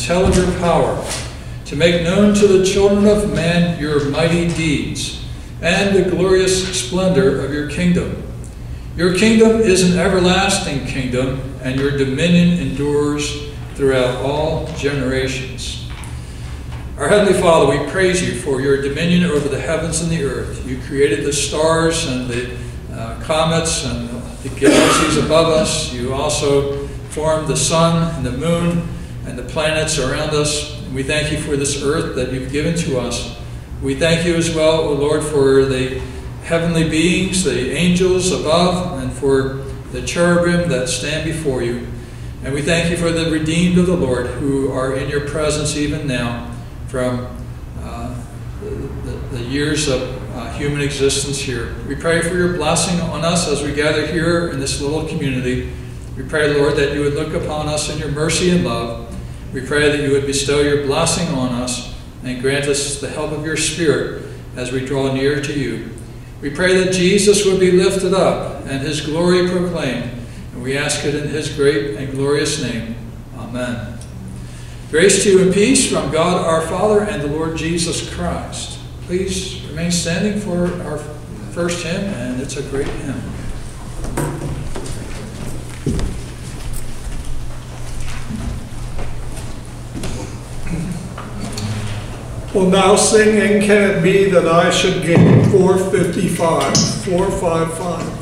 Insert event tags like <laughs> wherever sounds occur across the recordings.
tell of your power to make known to the children of men your mighty deeds and the glorious splendor of your kingdom. Your kingdom is an everlasting kingdom, and your dominion endures throughout all generations. Our Heavenly Father, we praise you for your dominion over the heavens and the earth. You created the stars and the uh, comets and the galaxies above us. You also formed the sun and the moon and the planets around us. We thank you for this earth that you've given to us. We thank you as well, O Lord, for the heavenly beings, the angels above, and for the cherubim that stand before you. And we thank you for the redeemed of the Lord who are in your presence even now from uh, the, the, years of uh, human existence here. We pray for your blessing on us as we gather here in this little community. We pray, Lord, that you would look upon us in your mercy and love we pray that you would bestow your blessing on us and grant us the help of your Spirit as we draw near to you. We pray that Jesus would be lifted up and his glory proclaimed. And we ask it in his great and glorious name. Amen. Grace to you and peace from God our Father and the Lord Jesus Christ. Please remain standing for our first hymn, and it's a great hymn. Will now sing, and can it be that I should gain 455, 455.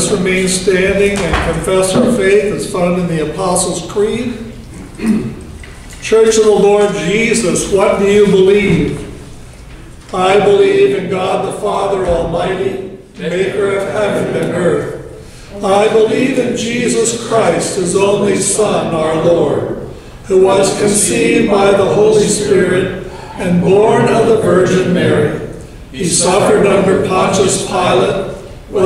Us remain standing and confess our faith as found in the Apostles' Creed. Church of the Lord Jesus, what do you believe? I believe in God the Father Almighty, maker of heaven and earth. I believe in Jesus Christ, his only Son, our Lord, who was conceived by the Holy Spirit and born of the Virgin Mary. He suffered under Pontius Pilate,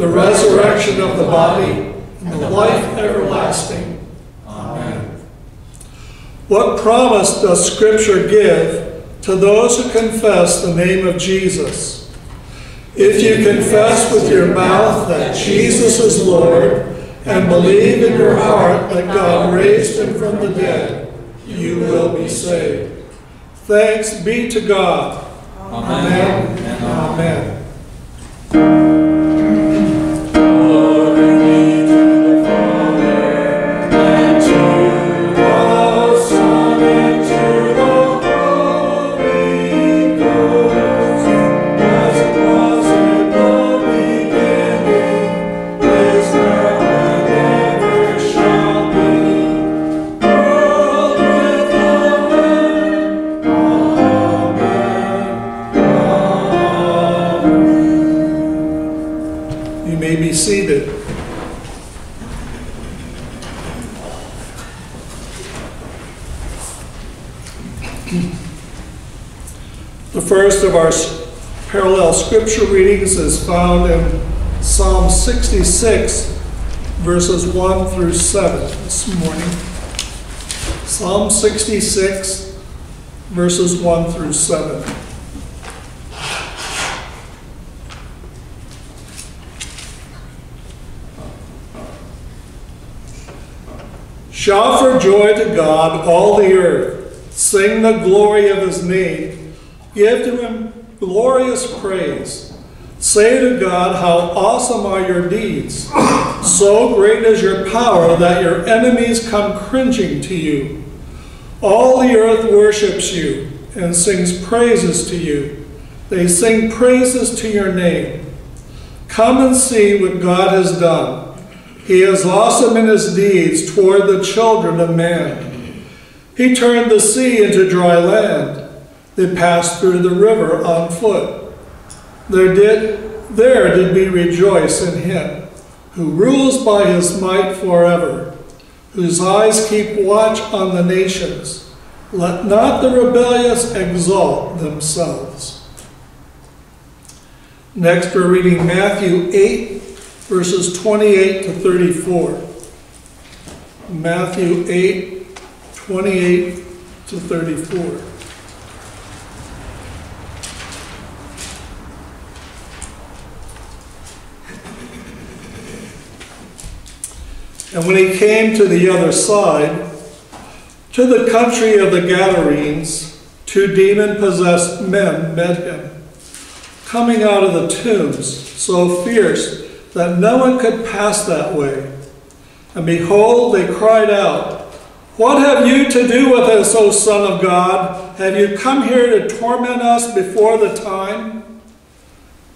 the resurrection of the body, and the life everlasting. Amen. What promise does Scripture give to those who confess the name of Jesus? If you confess with your mouth that Jesus is Lord and believe in your heart that God raised him from the dead, you will be saved. Thanks be to God. Amen and amen. Found in Psalm 66, verses 1 through 7 this morning. Psalm 66, verses 1 through 7. Shout for joy to God, all the earth. Sing the glory of his name. Give to him glorious praise. Say to God, How awesome are your deeds! So great is your power that your enemies come cringing to you. All the earth worships you and sings praises to you. They sing praises to your name. Come and see what God has done. He is awesome in his deeds toward the children of man. He turned the sea into dry land. They passed through the river on foot. There did, there did we rejoice in him, who rules by his might forever, whose eyes keep watch on the nations. Let not the rebellious exalt themselves. Next, we're reading Matthew 8, verses 28 to 34. Matthew 8, 28 to 34. And when he came to the other side, to the country of the Gadarenes, two demon possessed men met him, coming out of the tombs, so fierce that no one could pass that way. And behold, they cried out, What have you to do with us, O Son of God? Have you come here to torment us before the time?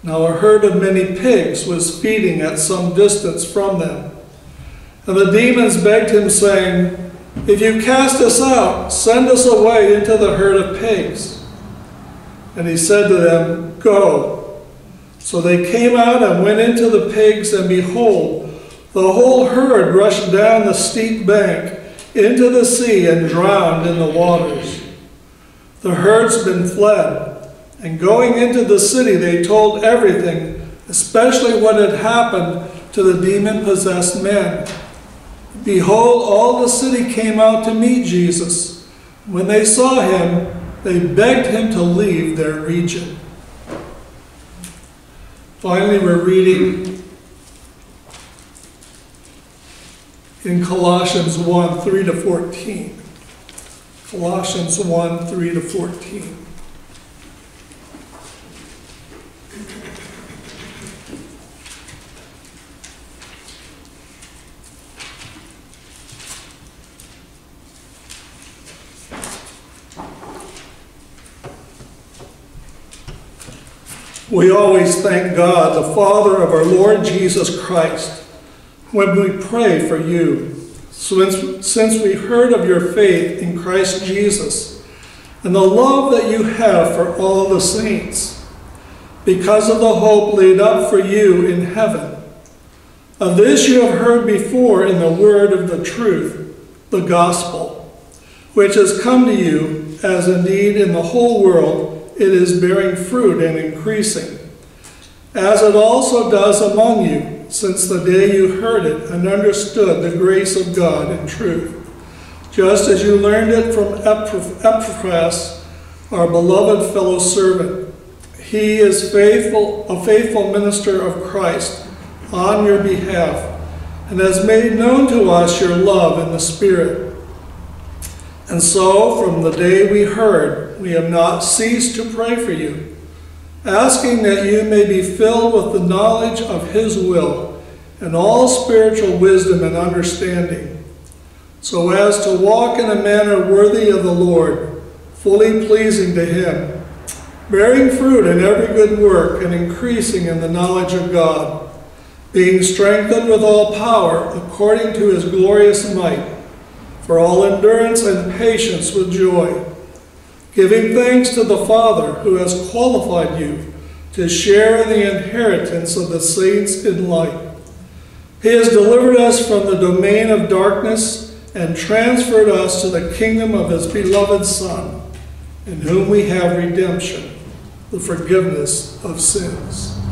Now a herd of many pigs was feeding at some distance from them. And the demons begged him, saying, If you cast us out, send us away into the herd of pigs. And he said to them, Go. So they came out and went into the pigs, and behold, the whole herd rushed down the steep bank into the sea and drowned in the waters. The herdsmen fled, and going into the city, they told everything, especially what had happened to the demon possessed men. Behold, all the city came out to meet Jesus. When they saw him, they begged him to leave their region. Finally, we're reading in Colossians 1 3 to 14. Colossians 1 3 to 14. We always thank God, the Father of our Lord Jesus Christ, when we pray for you, since, since we heard of your faith in Christ Jesus and the love that you have for all the saints, because of the hope laid up for you in heaven. Of this you have heard before in the word of the truth, the gospel, which has come to you, as indeed in the whole world it is bearing fruit and increasing, as it also does among you, since the day you heard it and understood the grace of God in truth, just as you learned it from Epaphras, our beloved fellow servant. He is faithful, a faithful minister of Christ on your behalf, and has made known to us your love in the Spirit. And so, from the day we heard, we have not ceased to pray for you, asking that you may be filled with the knowledge of His will and all spiritual wisdom and understanding, so as to walk in a manner worthy of the Lord, fully pleasing to Him, bearing fruit in every good work and increasing in the knowledge of God, being strengthened with all power according to His glorious might for all endurance and patience with joy, giving thanks to the Father who has qualified you to share in the inheritance of the saints in light. He has delivered us from the domain of darkness and transferred us to the kingdom of his beloved Son, in whom we have redemption, the forgiveness of sins.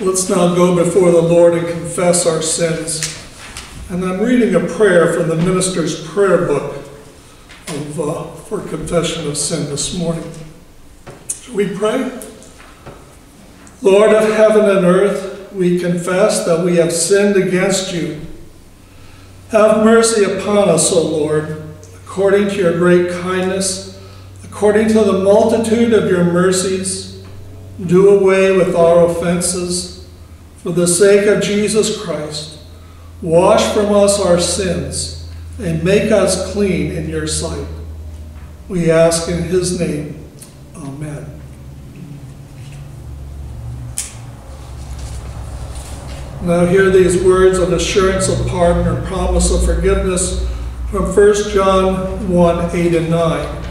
Let's now go before the Lord and confess our sins. And I'm reading a prayer from the minister's prayer book of, uh, for confession of sin this morning. Shall we pray? Lord of heaven and earth, we confess that we have sinned against you. Have mercy upon us, O Lord, according to your great kindness, according to the multitude of your mercies. Do away with our offenses for the sake of Jesus Christ, wash from us our sins and make us clean in your sight. We ask in his name. Amen. Now hear these words of assurance of pardon or promise of forgiveness from 1 John 1 8 and 9.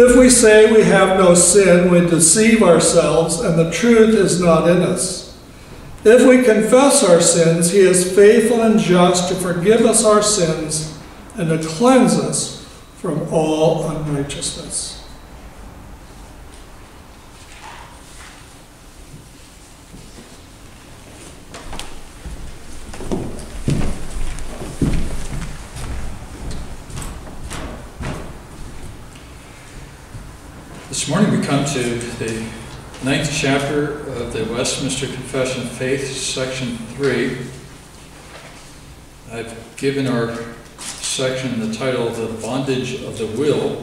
If we say we have no sin, we deceive ourselves, and the truth is not in us. If we confess our sins, he is faithful and just to forgive us our sins and to cleanse us from all unrighteousness. This morning we come to the ninth chapter of the Westminster Confession of Faith, section 3. I've given our section the title The Bondage of the Will,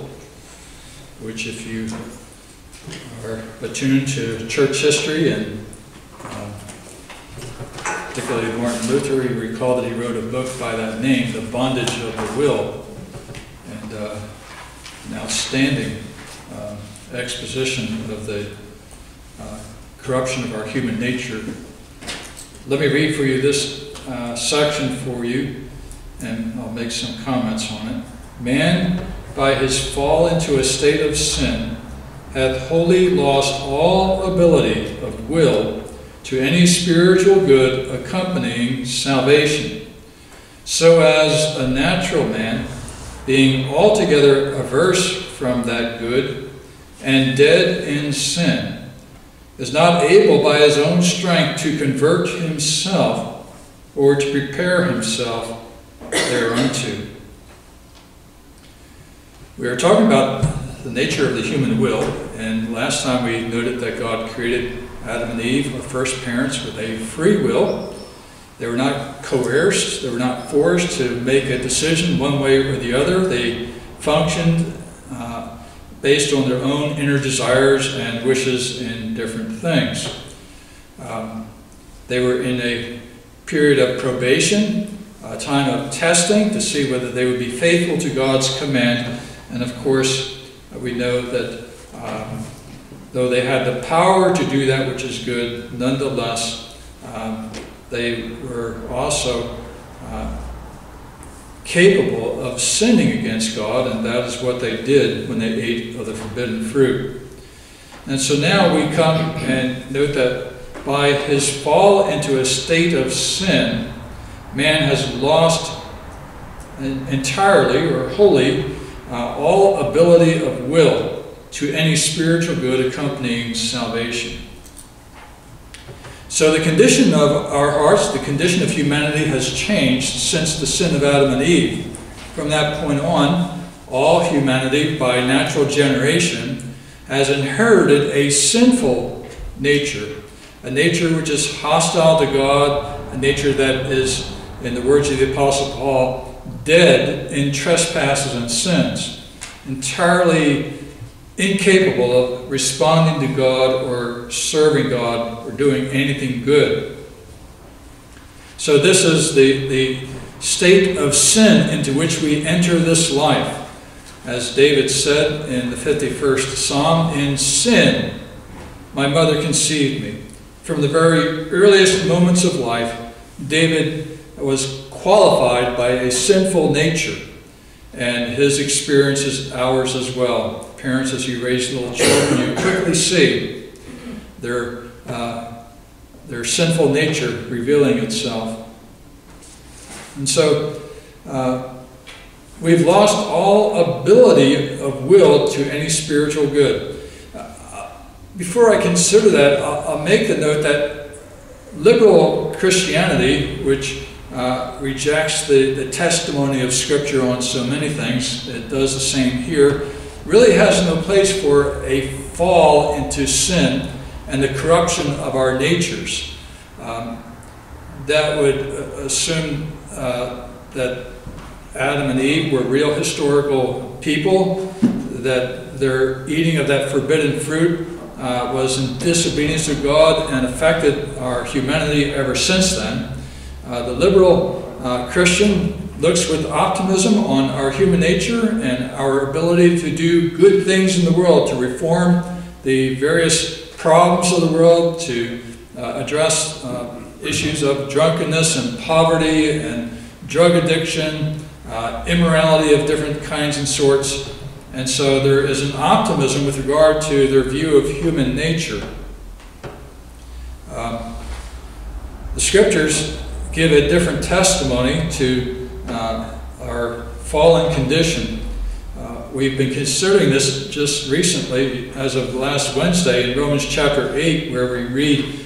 which, if you are attuned to church history and uh, particularly Martin Luther, you recall that he wrote a book by that name, The Bondage of the Will, and uh, an outstanding uh, exposition of the corruption of our human nature. Let me read for you this uh, section for you, and I'll make some comments on it. Man, by his fall into a state of sin, hath wholly lost all ability of will to any spiritual good accompanying salvation, so as a natural man, being altogether averse from that good, and dead in sin, is not able by his own strength to convert himself or to prepare himself thereunto. We are talking about the nature of the human will. And last time we noted that God created Adam and Eve, our first parents, with a free will. They were not coerced, they were not forced to make a decision one way or the other. They functioned uh, based on their own inner desires and wishes in different things. Um, they were in a period of probation, a time of testing to see whether they would be faithful to God's command. And of course, we know that um, though they had the power to do that which is good, nonetheless, um, they were also uh, capable of sinning against God, and that is what they did when they ate of the forbidden fruit. And so now we come and note that by his fall into a state of sin, man has lost entirely or wholly uh, all ability of will to any spiritual good accompanying salvation. So the condition of our hearts, the condition of humanity has changed since the sin of Adam and Eve. From that point on, all humanity, by natural generation, has inherited a sinful nature, a nature which is hostile to God, a nature that is, in the words of the Apostle Paul, dead in trespasses and sins, entirely incapable of responding to God or serving God or doing anything good. So, this is the, the state of sin into which we enter this life. As David said in the 51st Psalm, in sin my mother conceived me. From the very earliest moments of life, David was qualified by a sinful nature, and his experience is ours as well parents, as you raise little children, you quickly see their, uh, their sinful nature revealing itself. And so uh, we've lost all ability of will to any spiritual good. Uh, before I consider that, I'll, make the note that liberal Christianity, which uh, rejects the, the testimony of Scripture on so many things, it does the same here really has no place for a fall into sin and the corruption of our natures. Um, that would uh, assume uh, that Adam and Eve were real historical people, that their eating of that forbidden fruit uh, was in disobedience to God and affected our humanity ever since then. Uh, the liberal uh, Christian looks with optimism on our human nature and our ability to do good things in the world, to reform the various problems of the world, to uh, address uh, issues of drunkenness and poverty and drug addiction, uh, immorality of different kinds and sorts. And so there is an optimism with regard to their view of human nature. Um, the scriptures give a different testimony to uh, our fallen condition. Uh, we've been considering this just recently, as of last Wednesday, in Romans chapter 8, where we read,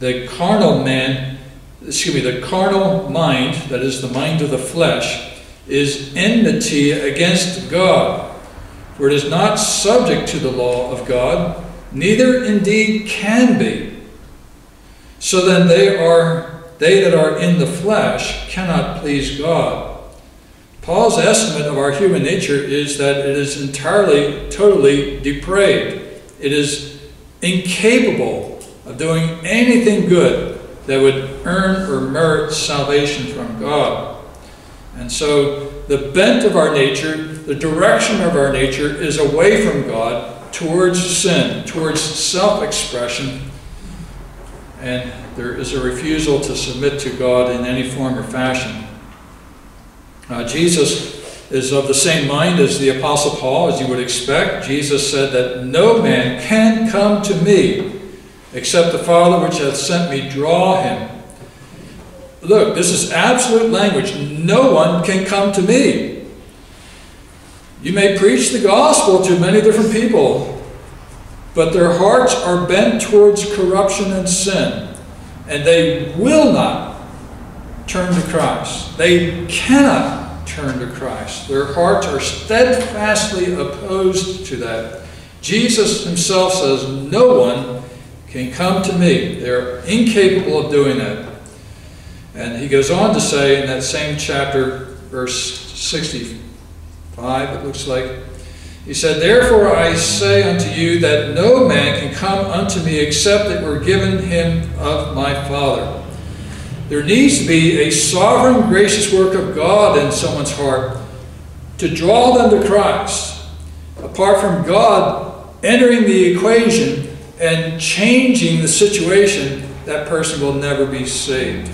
The carnal man, excuse me, the carnal mind, that is the mind of the flesh, is enmity against God. For it is not subject to the law of God, neither indeed can be. So then they are they that are in the flesh cannot please God. Paul's estimate of our human nature is that it is entirely, totally depraved. It is incapable of doing anything good that would earn or merit salvation from God. And so the bent of our nature, the direction of our nature is away from God towards sin, towards self expression, and there is a refusal to submit to God in any form or fashion. Uh, Jesus is of the same mind as the Apostle Paul, as you would expect. Jesus said that no man can come to me except the Father which hath sent me draw him. Look, this is absolute language. No one can come to me. You may preach the gospel to many different people, but their hearts are bent towards corruption and sin and they will not turn to Christ. They cannot turn to Christ. Their hearts are steadfastly opposed to that. Jesus himself says, No one can come to me. They're incapable of doing that. And he goes on to say in that same chapter, verse 65, it looks like, he said, Therefore I say unto you that no man can come unto me except it were given him of my Father. There needs to be a sovereign, gracious work of God in someone's heart to draw them to Christ. Apart from God entering the equation and changing the situation, that person will never be saved.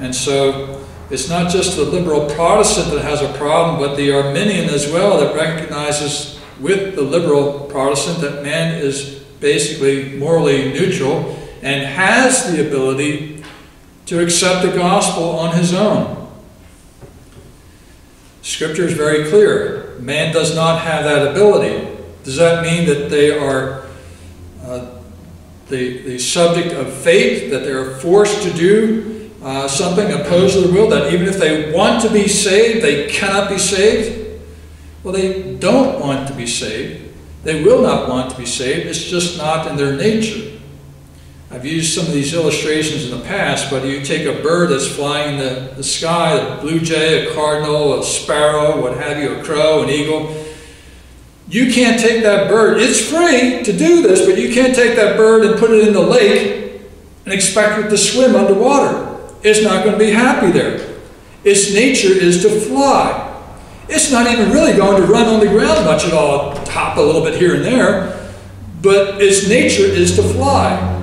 And so it's not just the liberal Protestant that has a problem, but the Arminian as well that recognizes with the liberal Protestant that man is basically morally neutral and has the ability to accept the gospel on his own. Scripture is very clear. Man does not have that ability. Does that mean that they are uh, the, the subject of fate, that they're forced to do uh, something opposed to the will, that even if they want to be saved, they cannot be saved? Well, they don't want to be saved. They will not want to be saved. It's just not in their nature. I've used some of these illustrations in the past, but you take a bird that's flying in the, the sky, a blue jay, a cardinal, a sparrow, what have you, a crow, an eagle. You can't take that bird. It's free to do this, but you can't take that bird and put it in the lake and expect it to swim underwater. It's not going to be happy there. Its nature is to fly. It's not even really going to run on the ground much at all, hop a little bit here and there, but its nature is to fly.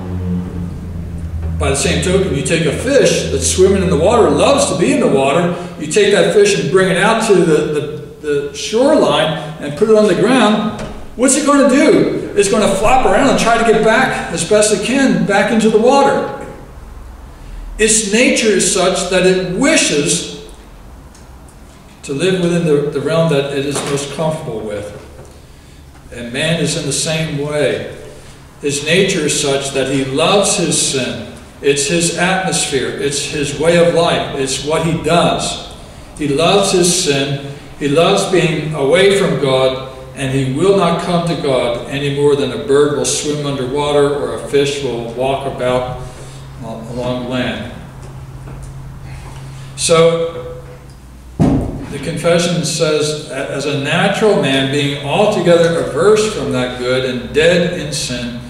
By the same token, you take a fish that's swimming in the water, loves to be in the water, you take that fish and bring it out to the, the, the shoreline and put it on the ground, what's it going to do? It's going to flop around and try to get back as best it can back into the water. Its nature is such that it wishes to live within the, the realm that it is most comfortable with. And man is in the same way. His nature is such that he loves his sin. It's his atmosphere. It's his way of life. It's what he does. He loves his sin. He loves being away from God, and he will not come to God any more than a bird will swim underwater or a fish will walk about along land. So, the confession says, as a natural man, being altogether averse from that good and dead in sin,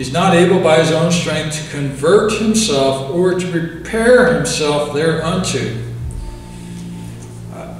He's not able by his own strength to convert himself or to prepare himself thereunto. Uh,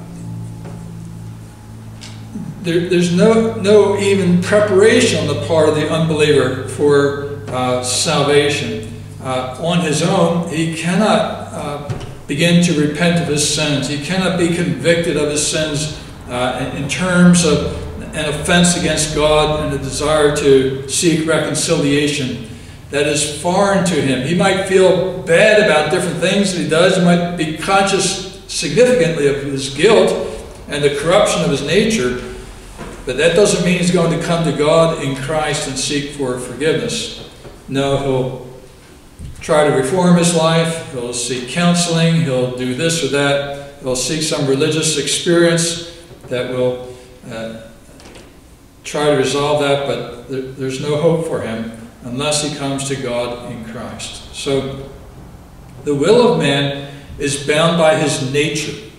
there, there's no, no even preparation on the part of the unbeliever for uh, salvation. Uh, on his own, he cannot uh, begin to repent of his sins. He cannot be convicted of his sins uh, in, terms of an offense against God and a desire to seek reconciliation that is foreign to him. He might feel bad about different things that he does. He might be conscious significantly of his guilt and the corruption of his nature, but that doesn't mean he's going to come to God in Christ and seek for forgiveness. No, he'll try to reform his life, he'll seek counseling, he'll do this or that, he'll seek some religious experience that will uh, try to resolve that, but there, there's no hope for him unless he comes to God in Christ. So the will of man is bound by his nature.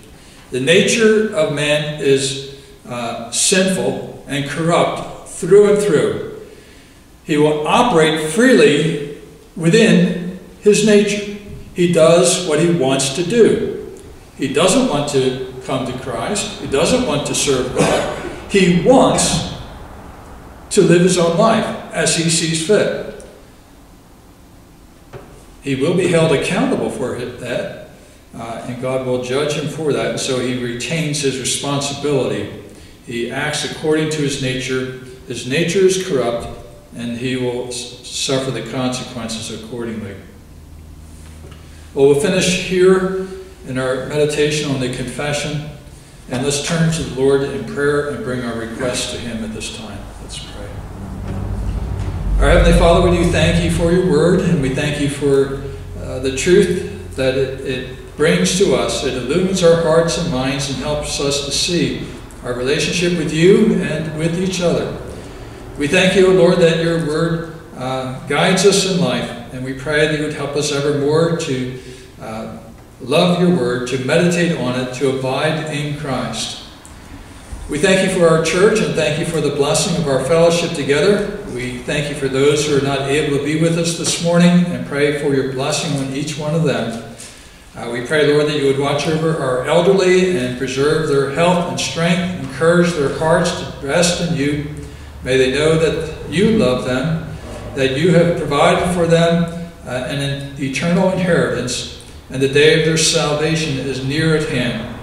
The nature of man is uh, sinful and corrupt through and through. He will operate freely within his nature. He does what he wants to do. He doesn't want to come to Christ. He doesn't want to serve God. He wants to live his own life as he sees fit. He will be held accountable for that, uh, and God will judge him for that. And so he retains his responsibility. He acts according to his nature. His nature is corrupt, and he will suffer the consequences accordingly. Well, we'll finish here in our meditation on the confession, and let's turn to the Lord in prayer and bring our requests to him at this time. Let's pray. Our Heavenly Father, we do thank you for your word, and we thank you for uh, the truth that it, it brings to us. It illumines our hearts and minds and helps us to see our relationship with you and with each other. We thank you, Lord, that your word uh, guides us in life, and we pray that you would help us ever more to uh, love your word, to meditate on it, to abide in Christ. We thank you for our church and thank you for the blessing of our fellowship together. We thank you for those who are not able to be with us this morning and pray for your blessing on each one of them. Uh, we pray, Lord, that you would watch over our elderly and preserve their health and strength, encourage their hearts to rest in you. May they know that you love them, that you have provided for them uh, an eternal inheritance, and the day of their salvation is near at hand.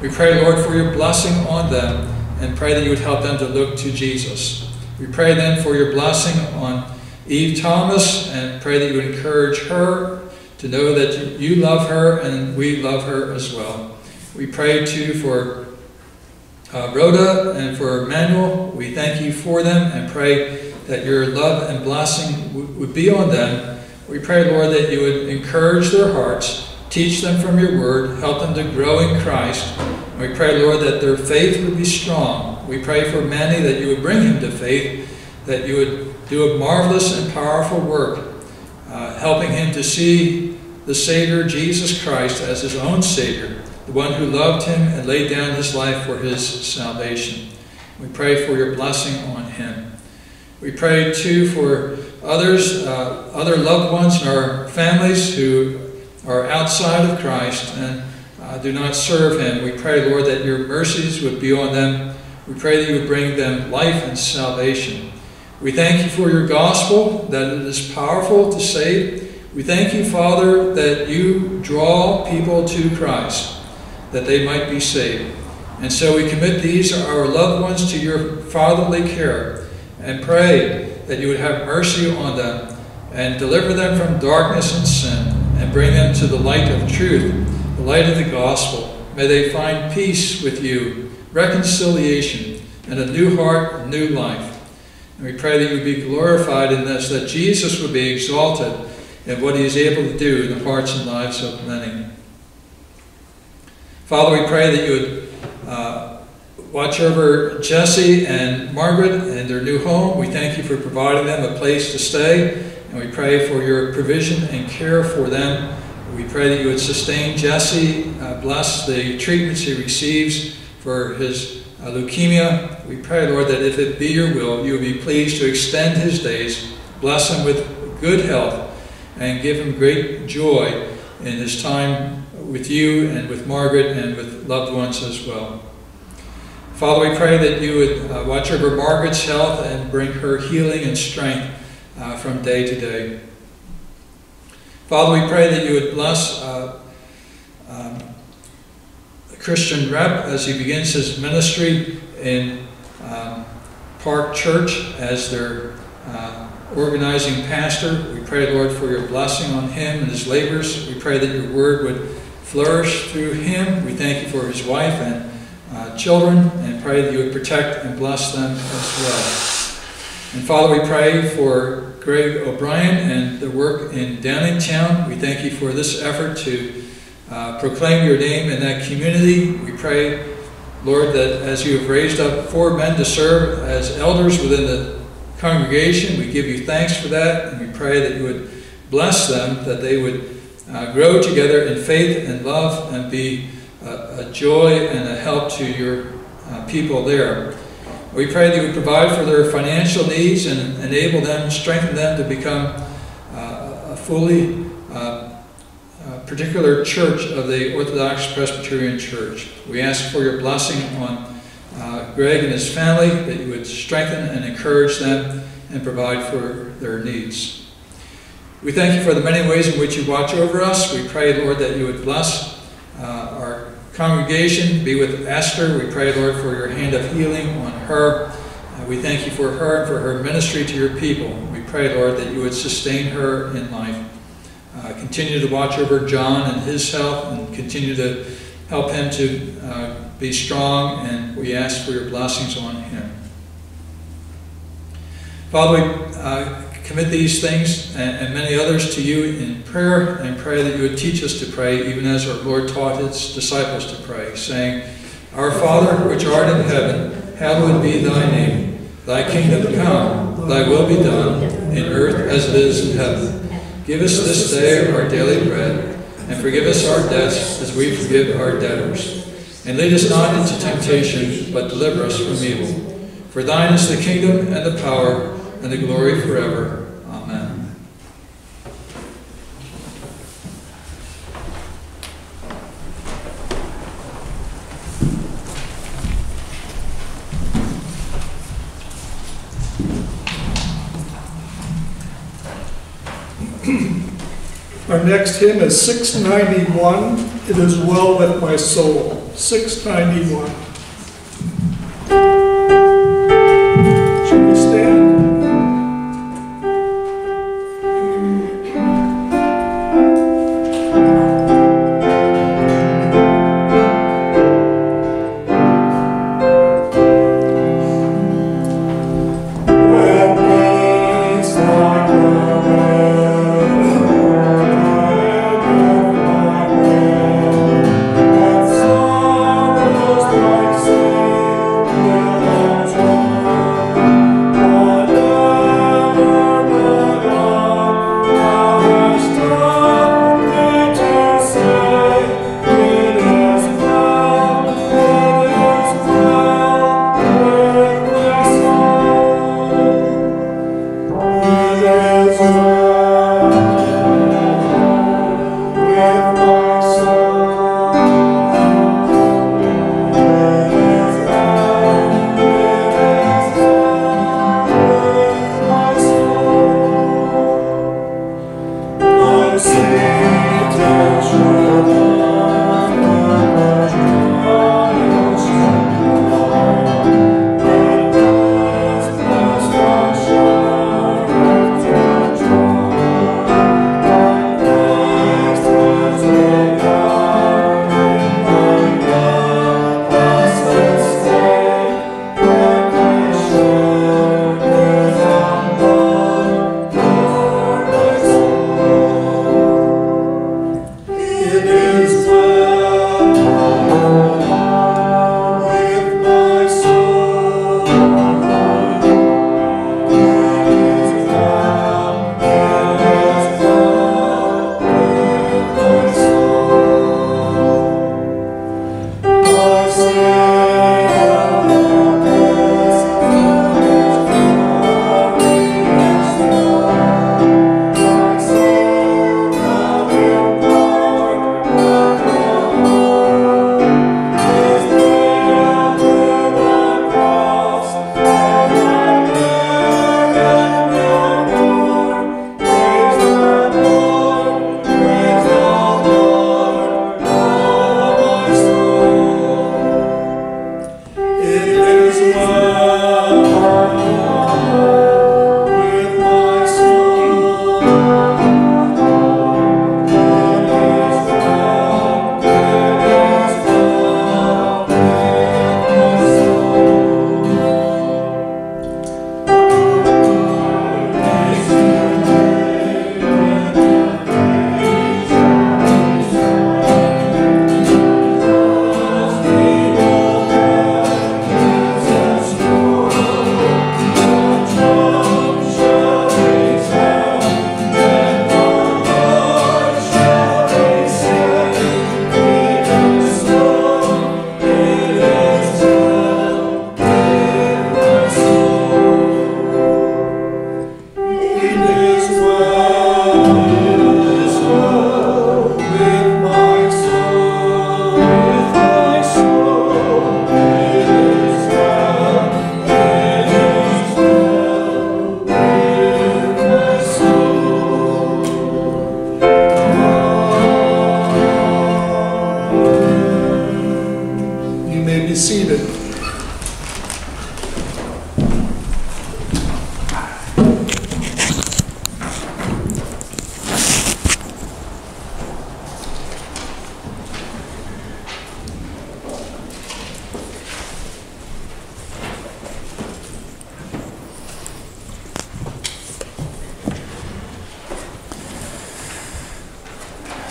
We pray, Lord, for your blessing on them and pray that you would help them to look to Jesus. We pray then for your blessing on Eve Thomas and pray that you would encourage her to know that you love her and we love her as well. We pray too for uh, Rhoda and for Emmanuel. We thank you for them and pray that your love and blessing would be on them. We pray, Lord, that you would encourage their hearts, teach them from your word, help them to grow in Christ. We pray, Lord, that their faith would be strong. We pray for Manny that you would bring him to faith, that you would do a marvelous and powerful work, uh, helping him to see the Savior, Jesus Christ, as his own Savior, the one who loved him and laid down his life for his salvation. We pray for your blessing on him. We pray too for others, uh, other loved ones in our families who are outside of Christ and uh, do not serve him. We pray, Lord, that your mercies would be on them. We pray that you would bring them life and salvation. We thank you for your gospel, that it is powerful to save we thank you, Father, that you draw people to Christ, that they might be saved. And so we commit these, our loved ones, to your fatherly care and pray that you would have mercy on them and deliver them from darkness and sin and bring them to the light of truth, the light of the gospel. May they find peace with you, reconciliation, and a new heart, a new life. And we pray that you would be glorified in this, that Jesus would be exalted in what he is able to do in the hearts and lives of many. Father, we pray that you would watch over Jesse and Margaret and their new home. We thank you for providing them a place to stay, and we pray for your provision and care for them. We pray that you would sustain Jesse, uh, bless the treatments he receives for his uh, leukemia. We pray, Lord, that if it be your will, you would be pleased to extend his days, bless him with good health, and give him great joy in his time with you and with Margaret and with loved ones as well. Father, we pray that you would uh, watch over Margaret's health and bring her healing and strength uh, from day to day. Father, we pray that you would bless uh, um, Christian Rep as he begins his ministry in um, Park Church as their uh, organizing pastor. We pray, Lord, for your blessing on him and his labors. We pray that your word would flourish through him. We thank you for his wife and uh, children and pray that you would protect and bless them as well. And Father, we pray for Greg O'Brien and the work in Downingtown. We thank you for this effort to uh, proclaim your name in that community. We pray, Lord, that as you have raised up four men to serve as elders within the congregation. We give you thanks for that, and we pray that you would bless them, that they would uh, grow together in faith and love and be a, a joy and a help to your uh, people there. We pray that you would provide for their financial needs and enable them, strengthen them to become uh, a fully uh, particular church of the Orthodox Presbyterian Church. We ask for your blessing on uh, Greg and his family, that you would strengthen and encourage them and provide for their needs. We thank you for the many ways in which you watch over us. We pray, Lord, that you would bless uh, our congregation, be with Esther. We pray, Lord, for your hand of healing on her. Uh, we thank you for her and for her ministry to your people. We pray, Lord, that you would sustain her in life. Uh, continue to watch over John and his health and continue to help him to uh, be strong, and we ask for your blessings on him. Father, we uh, commit these things and, and many others to you in prayer and pray that you would teach us to pray, even as our Lord taught his disciples to pray, saying, Our Father, which art in heaven, hallowed be thy name. Thy kingdom come, thy will be done, in earth as it is in heaven. Give us this day our daily bread, and forgive us our debts as we forgive our debtors. And lead us not into temptation, but deliver us from evil. For thine is the kingdom and the power and the glory forever. Amen. Our next hymn is 691, It Is Well With My Soul. 691.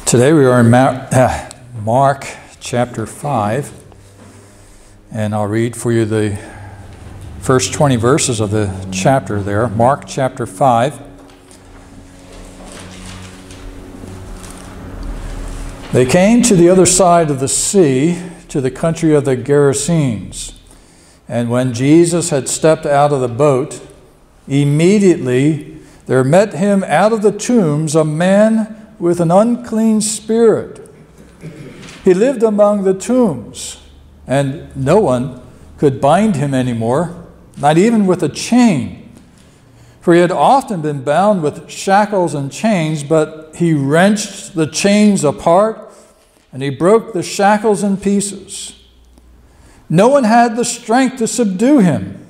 Today we are in uh, Mark chapter 5, and I'll read for you the first 20 verses of the chapter there. Mark chapter 5. They came to the other side of the sea, to the country of the Gerasenes. And when Jesus had stepped out of the boat, immediately there met him out of the tombs a man with an unclean spirit. He lived among the tombs, and no one could bind him anymore, not even with a chain. For he had often been bound with shackles and chains, but he wrenched the chains apart and he broke the shackles in pieces. No one had the strength to subdue him.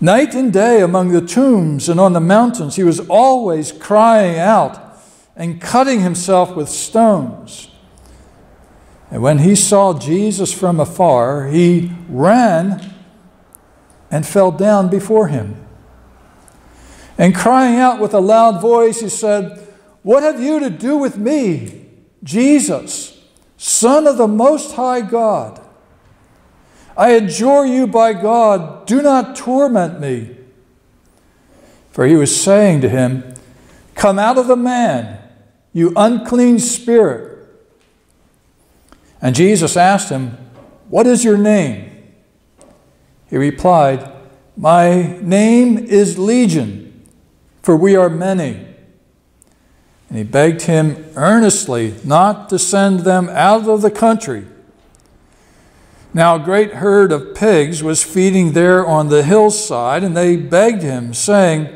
Night and day among the tombs and on the mountains, he was always crying out and cutting himself with stones. And when he saw Jesus from afar, he ran and fell down before him. And crying out with a loud voice, he said, What have you to do with me, Jesus, Son of the Most High God? I adjure you by God, do not torment me. For he was saying to him, Come out of the man you unclean spirit. And Jesus asked him, What is your name? He replied, My name is Legion, for we are many. And he begged him earnestly not to send them out of the country. Now, a great herd of pigs was feeding there on the hillside, and they begged him, saying,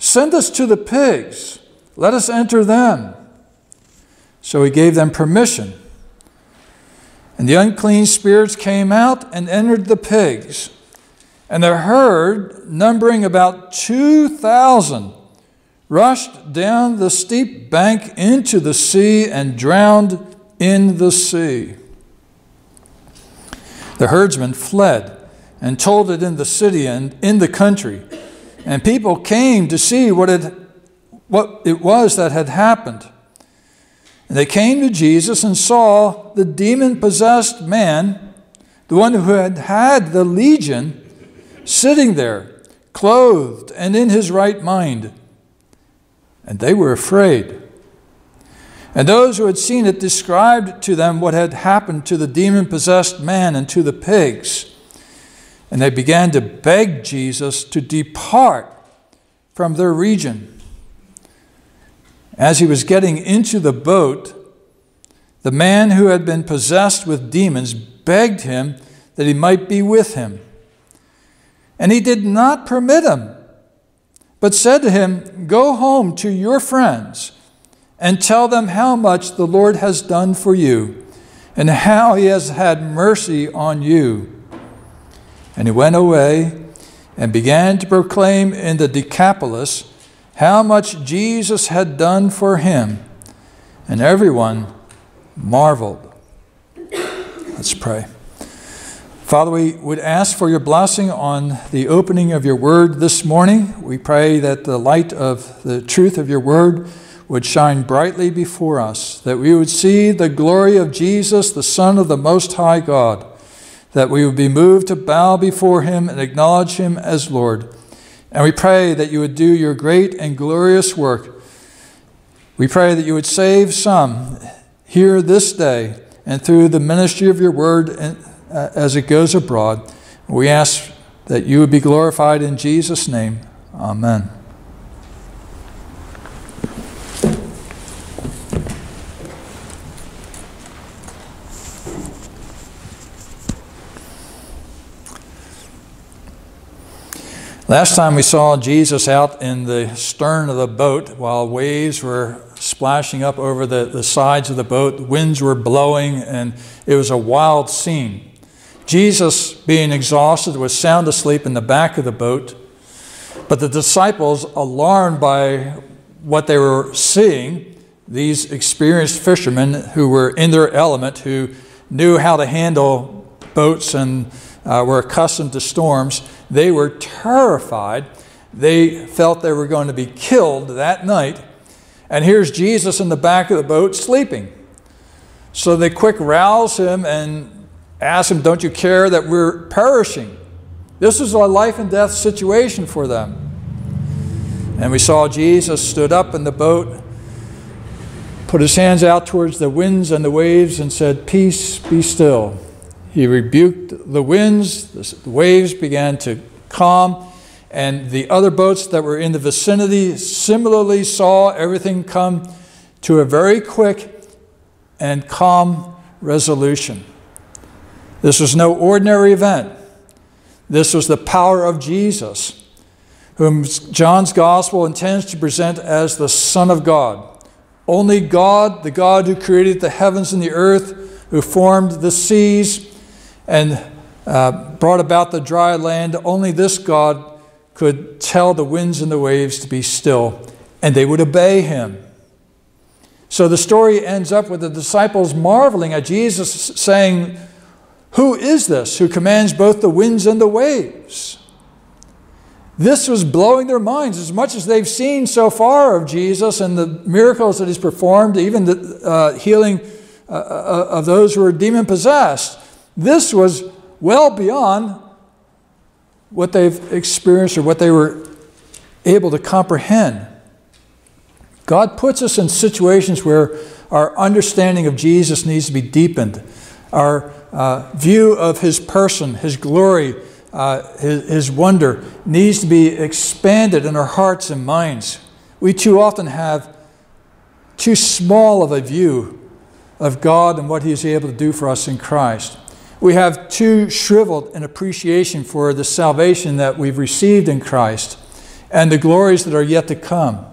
Send us to the pigs. Let us enter them. So he gave them permission. And the unclean spirits came out and entered the pigs. And their herd, numbering about 2,000, rushed down the steep bank into the sea and drowned in the sea. The herdsmen fled and told it in the city and in the country. And people came to see what, had, what it was that had happened. And they came to Jesus and saw the demon possessed man, the one who had had the legion, sitting there, clothed and in his right mind. And they were afraid. And those who had seen it described to them what had happened to the demon possessed man and to the pigs. And they began to beg Jesus to depart from their region. As he was getting into the boat, the man who had been possessed with demons begged him that he might be with him. And he did not permit him, but said to him, Go home to your friends and tell them how much the Lord has done for you and how he has had mercy on you. And he went away and began to proclaim in the Decapolis how much Jesus had done for him, and everyone marveled. Let's pray. Father, we would ask for your blessing on the opening of your word this morning. We pray that the light of the truth of your word would shine brightly before us, that we would see the glory of Jesus, the Son of the Most High God, that we would be moved to bow before him and acknowledge him as Lord. And we pray that you would do your great and glorious work. We pray that you would save some here this day and through the ministry of your word uh, as it goes abroad. We ask that you would be glorified in Jesus' name. Amen. Last time we saw Jesus out in the stern of the boat while waves were splashing up over the, the sides of the boat, winds were blowing, and it was a wild scene. Jesus, being exhausted, was sound asleep in the back of the boat, but the disciples, alarmed by what they were seeing, these experienced fishermen who were in their element, who knew how to handle boats and uh, were accustomed to storms, they were terrified. They felt they were going to be killed that night. And here's Jesus in the back of the boat sleeping. So they quick rouse him and ask him, Don't you care that we're perishing? This is a life and death situation for them. And we saw Jesus stood up in the boat, put his hands out towards the winds and the waves, and said, Peace, be still. He rebuked the winds, the waves began to calm, and the other boats that were in the vicinity similarly saw everything come to a very quick and calm resolution. This was no ordinary event. This was the power of Jesus, whom John's gospel intends to present as the Son of God. Only God, the God who created the heavens and the earth, who formed the seas and uh, brought about the dry land, only this God could tell the winds and the waves to be still, and they would obey him. So the story ends up with the disciples marveling at Jesus saying, Who is this who commands both the winds and the waves? This was blowing their minds as much as they've seen so far of Jesus and the miracles that he's performed, even the uh, healing uh, uh of those who are demon possessed. This was well beyond what they've experienced or what they were able to comprehend. God puts us in situations where our understanding of Jesus needs to be deepened. Our uh, view of his person, his glory, uh, his, his wonder needs to be expanded in our hearts and minds. We too often have too small of a view of God and what he is able to do for us in Christ. We have too shriveled an appreciation for the salvation that we've received in Christ and the glories that are yet to come.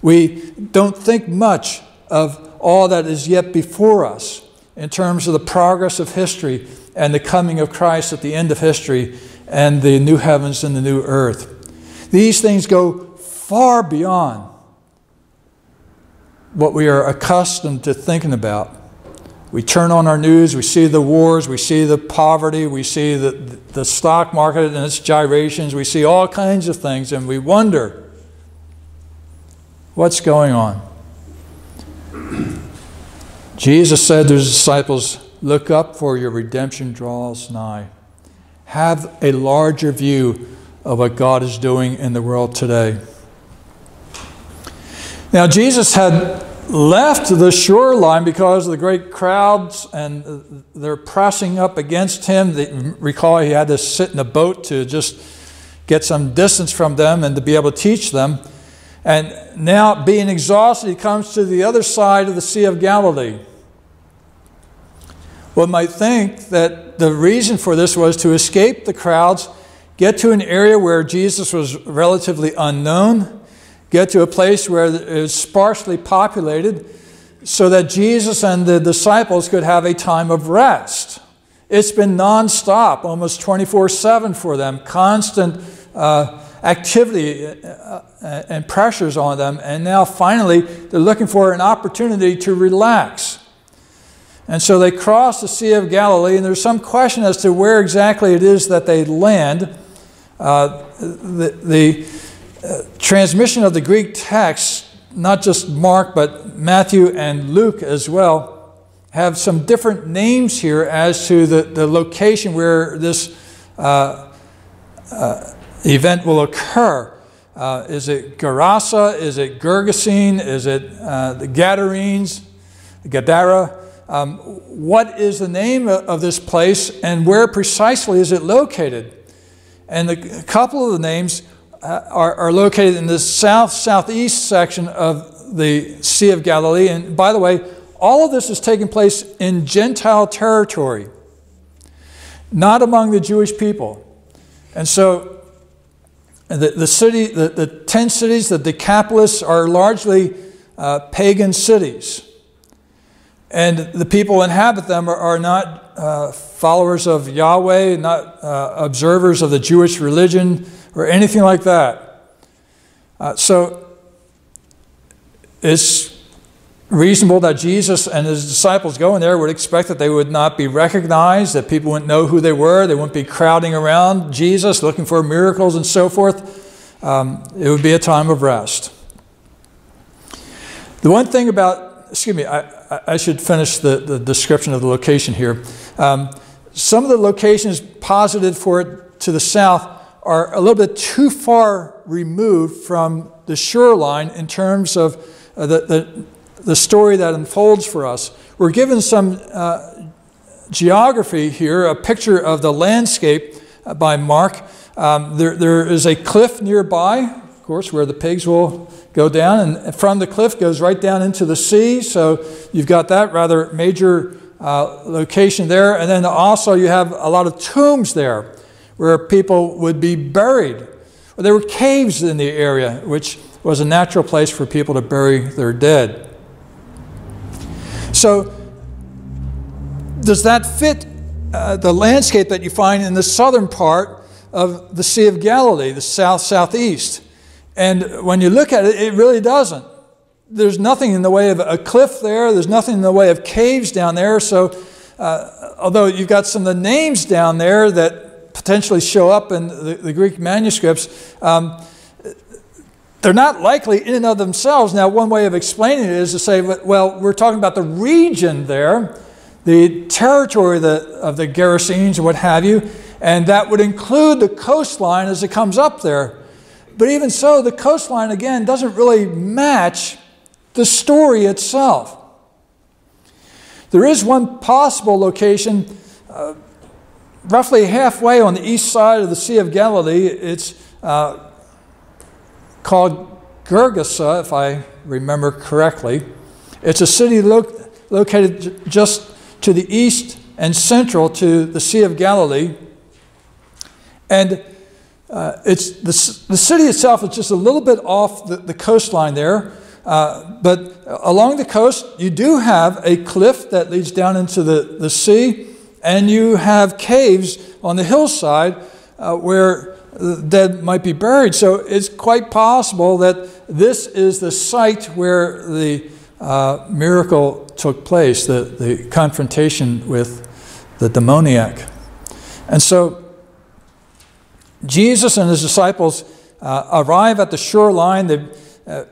We don't think much of all that is yet before us in terms of the progress of history and the coming of Christ at the end of history and the new heavens and the new earth. These things go far beyond what we are accustomed to thinking about. We turn on our news, we see the wars, we see the poverty, we see the, the stock market and its gyrations, we see all kinds of things, and we wonder What's going on? Jesus said to his disciples, Look up, for your redemption draws nigh. Have a larger view of what God is doing in the world today. Now, Jesus had left the shoreline because of the great crowds and they're pressing up against him. recall he had to sit in a boat to just get some distance from them and to be able to teach them. And now, being exhausted, he comes to the other side of the Sea of Galilee. One might think that the reason for this was to escape the crowds, get to an area where Jesus was relatively unknown, get to a place where it's sparsely populated, so that Jesus and the disciples could have a time of rest. It's been nonstop, almost 24 7 for them, constant. Uh, activity uh, uh, and pressures on them. And now finally, they're looking for an opportunity to relax. And so they cross the Sea of Galilee, and there's some question as to where exactly it is that they land. Uh, the, the transmission of the Greek text, not just Mark, but Matthew and Luke as well, have some different names here as to the, the location where this uh, uh event will occur. Uh, is it Gerasa? Is it Gergesene? Is it uh, the Gadarenes? Gadara? Um, what is the name of this place and where precisely is it located? And a couple of the names are, are located in the south southeast section of the Sea of Galilee. And by the way, all of this is taking place in Gentile territory, not among the Jewish people. And so the, the, city, the, the 10 cities, the Decapolis, are largely uh, pagan cities. And the people inhabit them are, are not uh, followers of Yahweh, not uh, observers of the Jewish religion, or anything like that. Uh, so it's reasonable that Jesus and his disciples going there would expect that they would not be recognized, that people wouldn't know who they were, they wouldn't be crowding around Jesus looking for miracles and so forth. Um, it would be a time of rest. The one thing about, excuse me, I, I should finish the, the description of the location here. Um, some of the locations posited for it to the south are a little bit too far removed from the shoreline in terms of uh, the, the, the, story that unfolds for us. We're given some uh, geography here, a picture of the landscape uh, by Mark. Um, there, there is a cliff nearby, of course, where the pigs will go down, and from the cliff goes right down into the sea. So you've got that rather major uh, location there. And then also you have a lot of tombs there where people would be buried. There were caves in the area, which was a natural place for people to bury their dead. So, does that fit uh, the landscape that you find in the southern part of the Sea of Galilee, the south southeast? And when you look at it, it really doesn't. There's nothing in the way of a cliff there, there's nothing in the way of caves down there. So, uh, although you've got some of the names down there that potentially show up in the, the Greek manuscripts, um, they're not likely in and of themselves. Now, one way of explaining it is to say, well, we're talking about the region there, the territory of the, of the Gerasenes what have you, and that would include the coastline as it comes up there. But even so, the coastline, again, doesn't really match the story itself. There is one possible location. Uh, roughly halfway on the east side of the Sea of Galilee. It's uh, called Gergesa, if I remember correctly. It's a city lo- located just to the east and central to the Sea of Galilee. And uh, it's the, the city itself is just a little bit off the, the coastline there. Uh, but along the coast, you do have a cliff that leads down into the, the sea and you have caves on the hillside uh, where the dead might be buried. So it's quite possible that this is the site where the uh, miracle took place, the, the confrontation with the demoniac. And so Jesus and his disciples uh, arrive at the shoreline. They uh,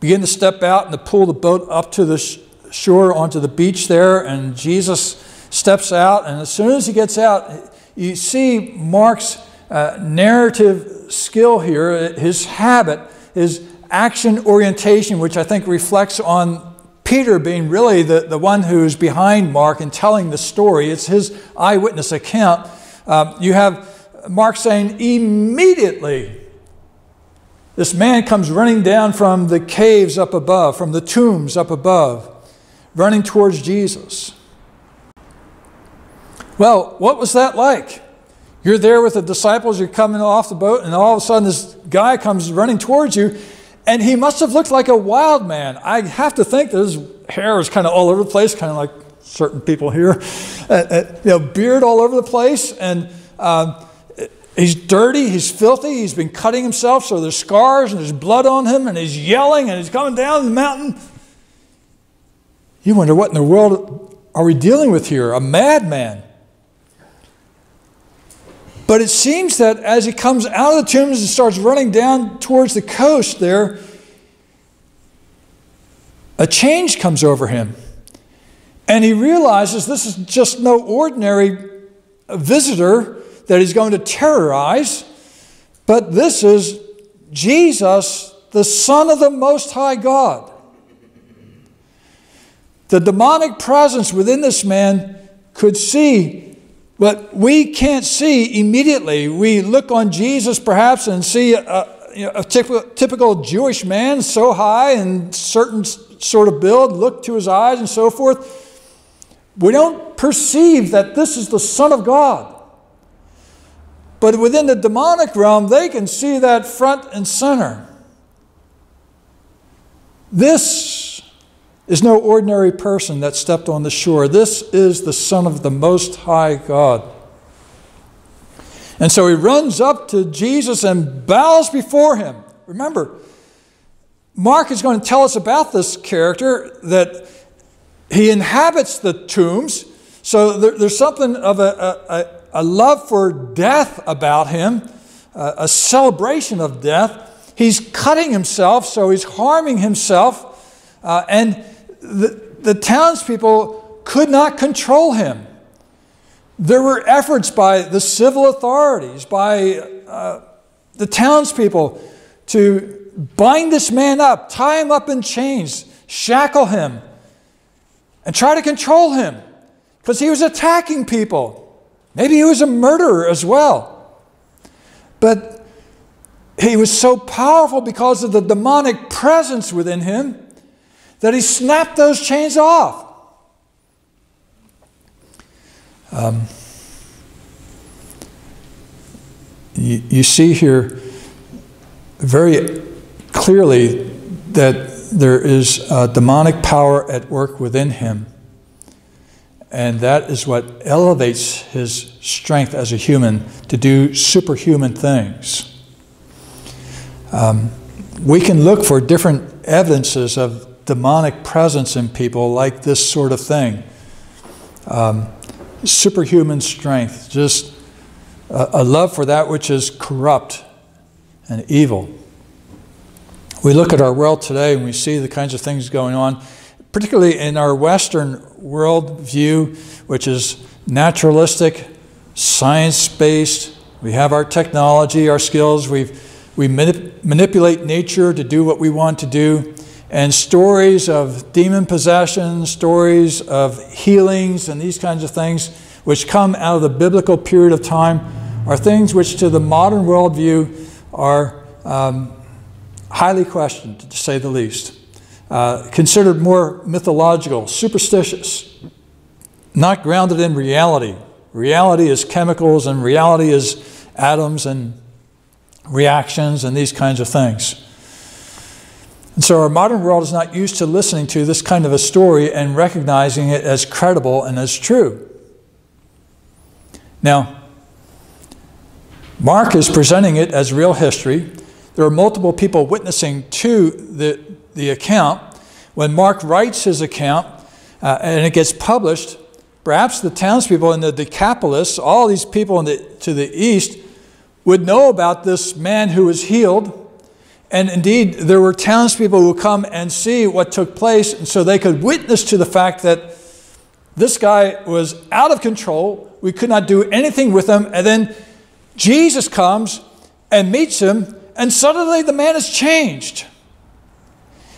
begin to step out and to pull the boat up to the sh- shore onto the beach there, and Jesus steps out, and as soon as he gets out, you see Mark's uh, narrative skill here, his habit, his action orientation, which I think reflects on Peter being really the, the one who's behind Mark and telling the story. It's his eyewitness account. Um, you have Mark saying, immediately, this man comes running down from the caves up above, from the tombs up above, running towards Jesus. Well, what was that like? You're there with the disciples, you're coming off the boat, and all of a sudden this guy comes running towards you, and he must have looked like a wild man. I have to think that his hair is kind of all over the place, kind of like certain people here. <laughs> Uh, uh, you know, beard all over the place, and uh, he's dirty, he's filthy, he's been cutting himself, so there's scars and there's blood on him, and he's yelling, and he's coming down the mountain. You wonder what in the world are we dealing with here? A madman. But it seems that as he comes out of the tombs and starts running down towards the coast there, a change comes over him. And he realizes this is just no ordinary visitor that he's going to terrorize, but this is Jesus, the Son of the Most High God. The demonic presence within this man could see but we can't see immediately. We look on Jesus perhaps and see a, you know, a typical, typical Jewish man, so high and certain sort of build, look to his eyes and so forth. We don't perceive that this is the Son of God. But within the demonic realm, they can see that front and center. This is no ordinary person that stepped on the shore. This is the Son of the Most High God. And so he runs up to Jesus and bows before him. Remember, Mark is going to tell us about this character that he inhabits the tombs. So there, there's something of a, a, a, love for death about him, a, a celebration of death. He's cutting himself, so he's harming himself Uh, and the, the townspeople could not control him. There were efforts by the civil authorities, by uh, the townspeople to bind this man up, tie him up in chains, shackle him, and try to control him because he was attacking people. Maybe he was a murderer as well. But he was so powerful because of the demonic presence within him that he snapped those chains off. Um, you, you see here very clearly that there is a demonic power at work within him. And that is what elevates his strength as a human to do superhuman things. Um, we can look for different evidences of demonic presence in people like this sort of thing. Um, superhuman strength, just a, a love for that which is corrupt and evil. We look at our world today and we see the kinds of things going on, particularly in our Western world view, which is naturalistic, science based. We have our technology, our skills. we we manip- manipulate nature to do what we want to do and stories of demon possession, stories of healings, and these kinds of things, which come out of the biblical period of time, are things which, to the modern worldview, are um, highly questioned, to say the least. Uh, considered more mythological, superstitious, not grounded in reality. Reality is chemicals, and reality is atoms and reactions and these kinds of things. And so our modern world is not used to listening to this kind of a story and recognizing it as credible and as true. Now, Mark is presenting it as real history. There are multiple people witnessing to the, the account. When Mark writes his account uh, and it gets published, perhaps the townspeople in the Decapolis, all these people the, to the east, would know about this man who was healed and indeed, there were townspeople who come and see what took place, and so they could witness to the fact that this guy was out of control. We could not do anything with him. And then Jesus comes and meets him, and suddenly the man is changed.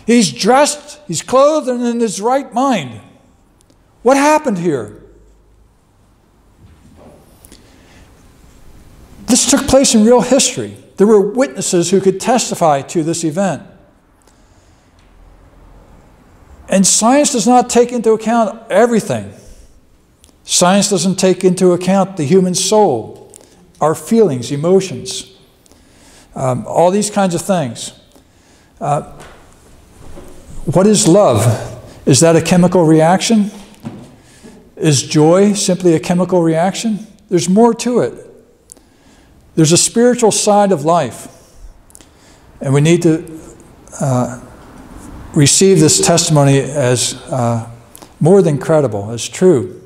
He's dressed, he's clothed, and in his right mind. What happened here? This took place in real history. There were witnesses who could testify to this event. And science does not take into account everything. Science doesn't take into account the human soul, our feelings, emotions, um, all these kinds of things. Uh, what is love? Is that a chemical reaction? Is joy simply a chemical reaction? There's more to it. There's a spiritual side of life, and we need to uh, receive this testimony as uh, more than credible, as true.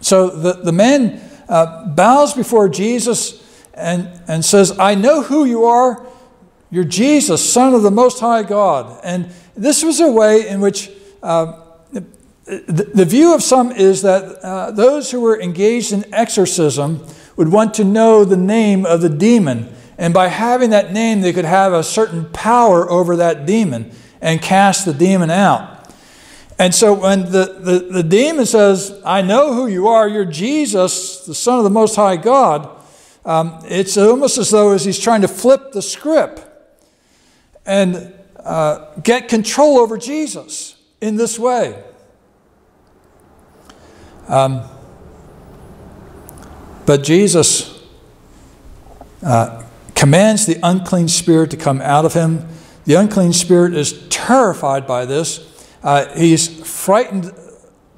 So the, the man uh, bows before Jesus and, and says, I know who you are. You're Jesus, Son of the Most High God. And this was a way in which uh, the, the, view of some is that uh, those who were engaged in exorcism would want to know the name of the demon. And by having that name, they could have a certain power over that demon and cast the demon out. And so when the, the, the demon says, I know who you are, you're Jesus, the Son of the Most High God, um, it's almost as though as he's trying to flip the script and uh, get control over Jesus in this way. Um, but Jesus uh, commands the unclean spirit to come out of him. The unclean spirit is terrified by this. Uh, he's frightened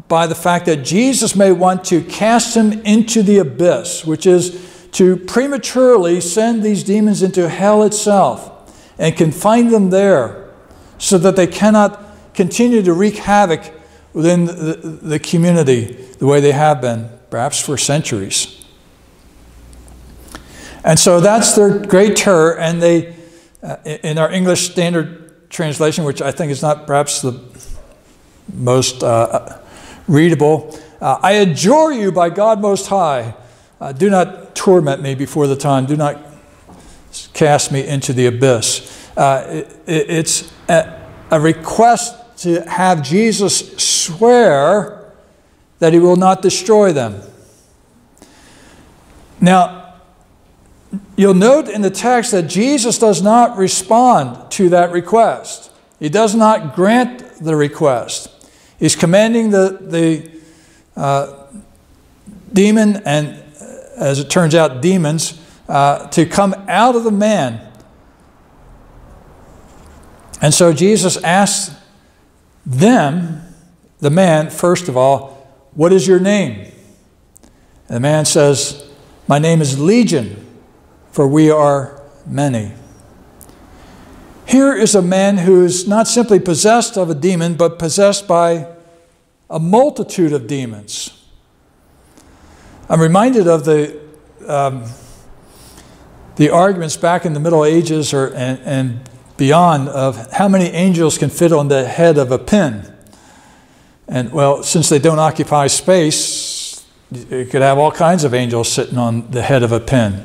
by the fact that Jesus may want to cast him into the abyss, which is to prematurely send these demons into hell itself and confine them there so that they cannot continue to wreak havoc within the, the community the way they have been, perhaps for centuries. And so that's their great terror. And they, uh, in our English Standard translation, which I think is not perhaps the most uh, readable. Uh, I adjure you by God Most High, uh, do not torment me before the time, do not cast me into the abyss. Uh, it, it's a, a request to have Jesus swear that he will not destroy them. Now, you'll note in the text that Jesus does not respond to that request. He does not grant the request. He's commanding the, the uh, demon, and as it turns out, demons, uh, to come out of the man. And so Jesus asks them, the man, first of all, What is your name? And the man says, My name is Legion, for we are many. Here is a man who is not simply possessed of a demon, but possessed by a multitude of demons. I'm reminded of the, um, the arguments back in the Middle Ages or, and, and beyond of how many angels can fit on the head of a pin. And well, since they don't occupy space, you could have all kinds of angels sitting on the head of a pin.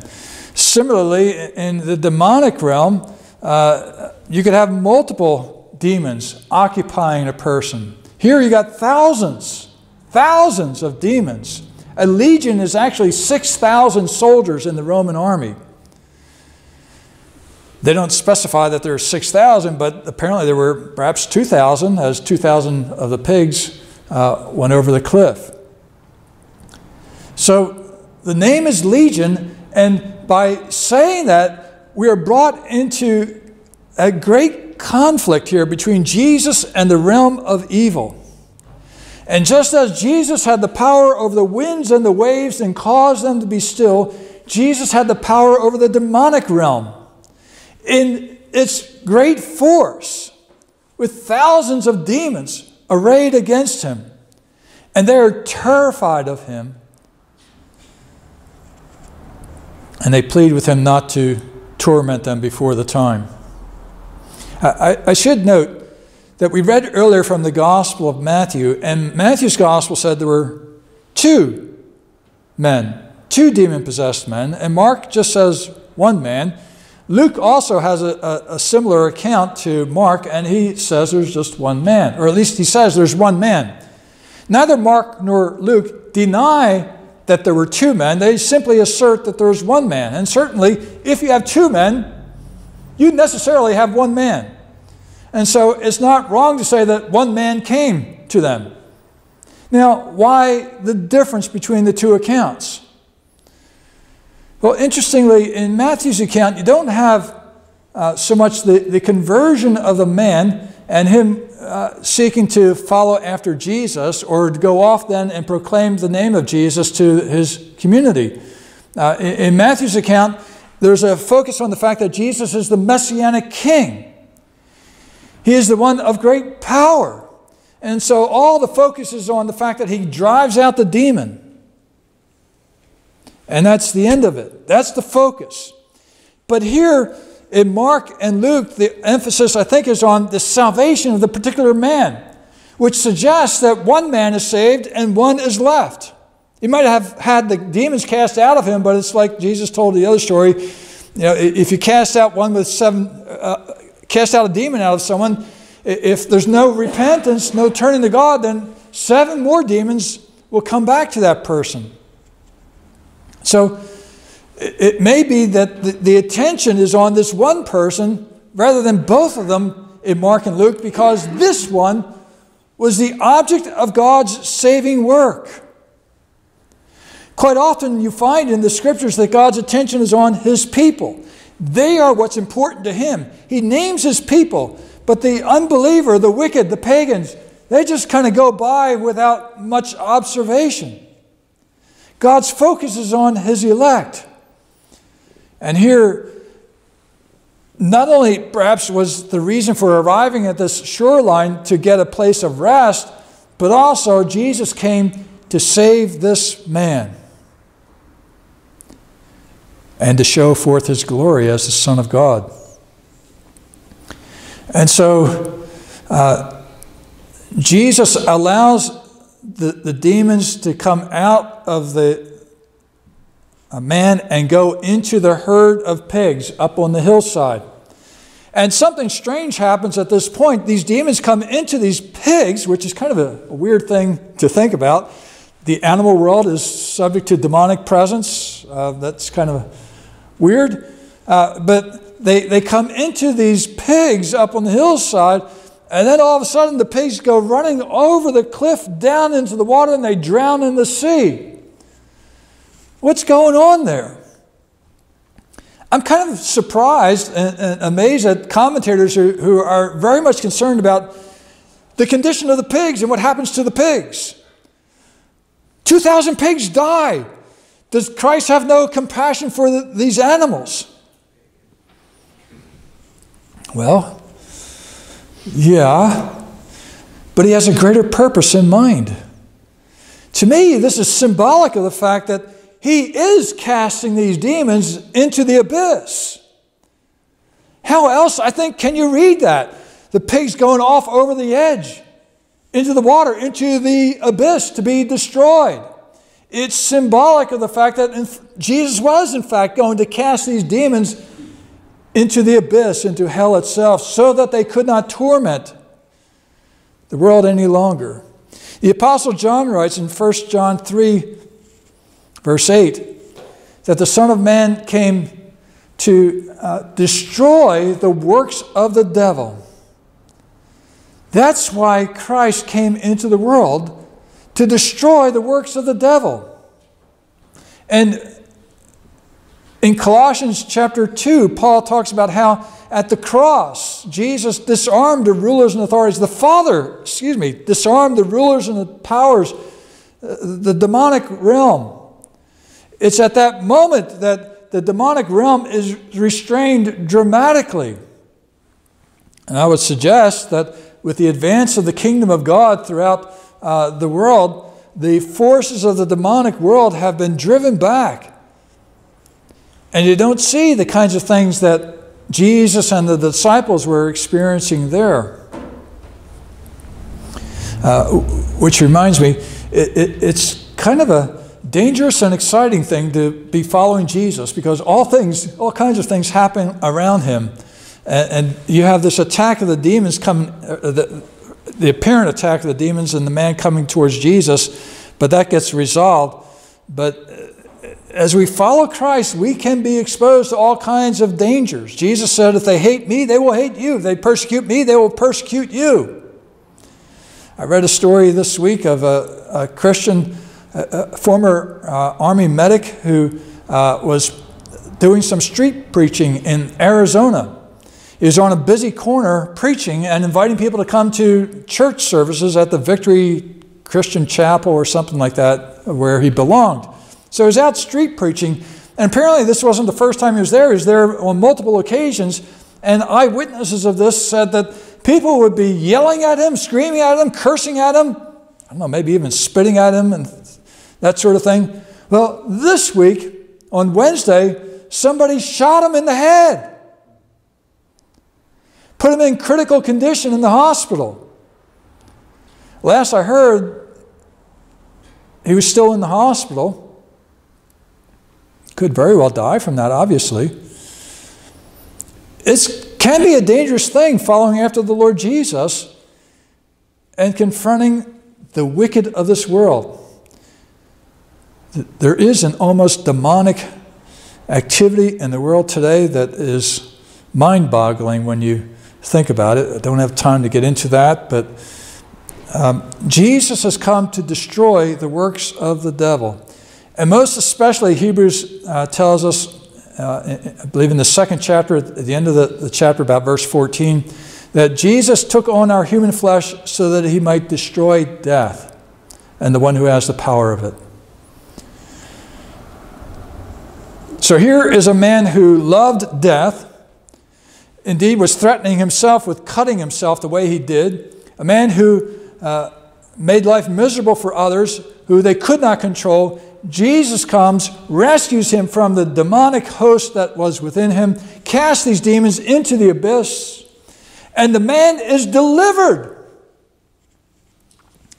Similarly, in the demonic realm, uh, you could have multiple demons occupying a person. Here you got thousands, thousands of demons. A legion is actually 6,000 soldiers in the Roman army. They don't specify that there are 6,000, but apparently there were perhaps 2,000, as 2,000 of the pigs uh, went over the cliff. So the name is Legion, and by saying that, we are brought into a great conflict here between Jesus and the realm of evil. And just as Jesus had the power over the winds and the waves and caused them to be still, Jesus had the power over the demonic realm in its great force with thousands of demons arrayed against him. And they are terrified of him. And they plead with him not to torment them before the time. I, I should note that we read earlier from the Gospel of Matthew, and Matthew's Gospel said there were two men, two demon possessed men, and Mark just says one man. Luke also has a, a, a, similar account to Mark, and he says there's just one man, or at least he says there's one man. Neither Mark nor Luke deny that there were two men, they simply assert that there's one man. And certainly, if you have two men, you necessarily have one man. And so it's not wrong to say that one man came to them. Now, why the difference between the two accounts? Well, interestingly, in Matthew's account, you don't have uh, so much the, the conversion of the man and him uh, seeking to follow after Jesus or to go off then and proclaim the name of Jesus to his community. Uh, in, in Matthew's account, there's a focus on the fact that Jesus is the messianic king. He is the one of great power. And so all the focus is on the fact that he drives out the demon. And that's the end of it. That's the focus. But here in Mark and Luke, the emphasis, I think, is on the salvation of the particular man, which suggests that one man is saved and one is left. He might have had the demons cast out of him, but it's like Jesus told the other story. You know, if you cast out one with seven, uh, cast out a demon out of someone, if there's no repentance, no turning to God, then seven more demons will come back to that person. So it may be that the attention is on this one person rather than both of them in Mark and Luke because this one was the object of God's saving work. Quite often, you find in the scriptures that God's attention is on His people. They are what's important to Him. He names His people, but the unbeliever, the wicked, the pagans, they just kind of go by without much observation. God's focus is on His elect. And here, not only perhaps was the reason for arriving at this shoreline to get a place of rest, but also Jesus came to save this man and to show forth his glory as the Son of God. And so uh, Jesus allows the, the demons to come out of the a man and go into the herd of pigs up on the hillside. And something strange happens at this point. These demons come into these pigs, which is kind of a, a weird thing to think about. The animal world is subject to demonic presence. Uh, that's kind of weird. Uh, but they, they come into these pigs up on the hillside, and then all of a sudden the pigs go running over the cliff down into the water and they drown in the sea. What's going on there? I'm kind of surprised and, amazed at commentators who, who are very much concerned about the condition of the pigs and what happens to the pigs. 2,000 pigs die. Does Christ have no compassion for the, these animals? Well, yeah, but he has a greater purpose in mind. To me, this is symbolic of the fact that he is casting these demons into the abyss. How else, I think, can you read that? The pigs going off over the edge into the water, into the abyss to be destroyed. It's symbolic of the fact that Jesus was, in fact, going to cast these demons into the abyss, into hell itself, so that they could not torment the world any longer. The Apostle John writes in 1 John 3 Verse 8 that the Son of Man came to uh, destroy the works of the devil. That's why Christ came into the world to destroy the works of the devil. And in Colossians chapter 2, Paul talks about how at the cross, Jesus disarmed the rulers and authorities. The Father, excuse me, disarmed the rulers and the powers, uh, the demonic realm. It's at that moment that the demonic realm is restrained dramatically. And I would suggest that with the advance of the kingdom of God throughout uh, the world, the forces of the demonic world have been driven back. And you don't see the kinds of things that Jesus and the disciples were experiencing there. Uh, which reminds me, it, it, it's kind of a dangerous and exciting thing to be following Jesus because all things, all kinds of things happen around him. And, and you have this attack of the demons coming, uh, the, the apparent attack of the demons and the man coming towards Jesus, but that gets resolved. But uh, as we follow Christ, we can be exposed to all kinds of dangers. Jesus said, If they hate me, they will hate you. If they persecute me, they will persecute you. I read a story this week of a, a Christian a, former uh, Army medic who uh, was doing some street preaching in Arizona. Was on a busy corner preaching and inviting people to come to church services at the Victory Christian Chapel or something like that, where he belonged. So he was out street preaching, and apparently this wasn't the first time he was there. He was there on multiple occasions, and eyewitnesses of this said that people would be yelling at him, screaming at him, cursing at him, I don't know, maybe even spitting at him and that sort of thing. Well, this week, on Wednesday, somebody shot him in the head, put him in critical condition in the hospital. Last I heard, he was still in the hospital. Could very well die from that, obviously. It can be a dangerous thing following after the Lord Jesus and confronting the wicked of this world. There is an almost demonic activity in the world today that is mind boggling when you think about it. I don't have time to get into that, but um, Jesus has come to destroy the works of the devil. And most especially, Hebrews uh, tells us, uh, I believe in the second chapter, at the end of the, the chapter, about verse 14, that Jesus took on our human flesh so that he might destroy death and the one who has the power of it. So here is a man who loved death, indeed, was threatening himself with cutting himself the way he did, a man who uh, made life miserable for others who they could not control. Jesus comes, rescues him from the demonic host that was within him, casts these demons into the abyss, And the man is delivered.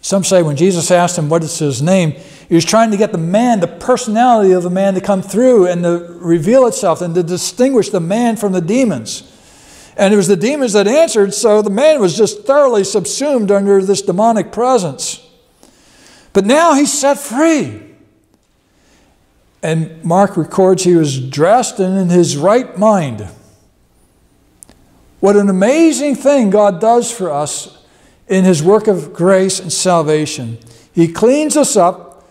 Some say when Jesus asked him what is his name, he was trying to get the man, the personality of the man to come through and to reveal itself and to distinguish the man from the demons. And it was the demons that answered, so the man was just thoroughly subsumed under this demonic presence. But now he's set free. And Mark records he was dressed and in his right mind. What an amazing thing God does for us in his work of grace and salvation. He cleans us up,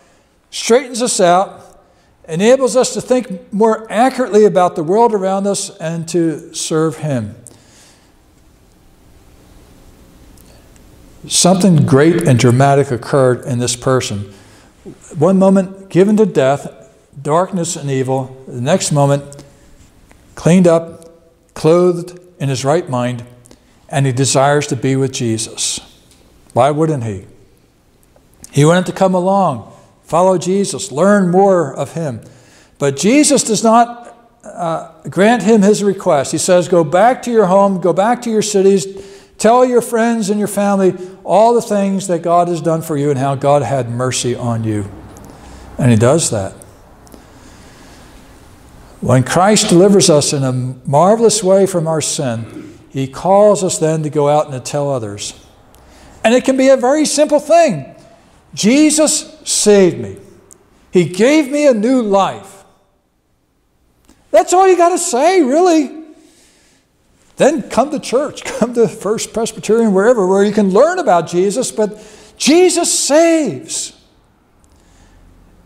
straightens us out, enables us to think more accurately about the world around us and to serve him. Something great and dramatic occurred in this person. One moment given to death, darkness and evil. The next moment, cleaned up, clothed in his right mind, and he desires to be with Jesus. Why wouldn't he? He wanted to come along, follow Jesus, learn more of him. But Jesus does not uh, grant him his request. He says, Go back to your home, go back to your cities Tell your friends and your family all the things that God has done for you and how God had mercy on you. And He does that. When Christ delivers us in a marvelous way from our sin, He calls us then to go out and to tell others. And it can be a very simple thing Jesus saved me, He gave me a new life. That's all you got to say, really. Then come to church, <laughs> come to First Presbyterian, wherever, where you can learn about Jesus, but Jesus saves.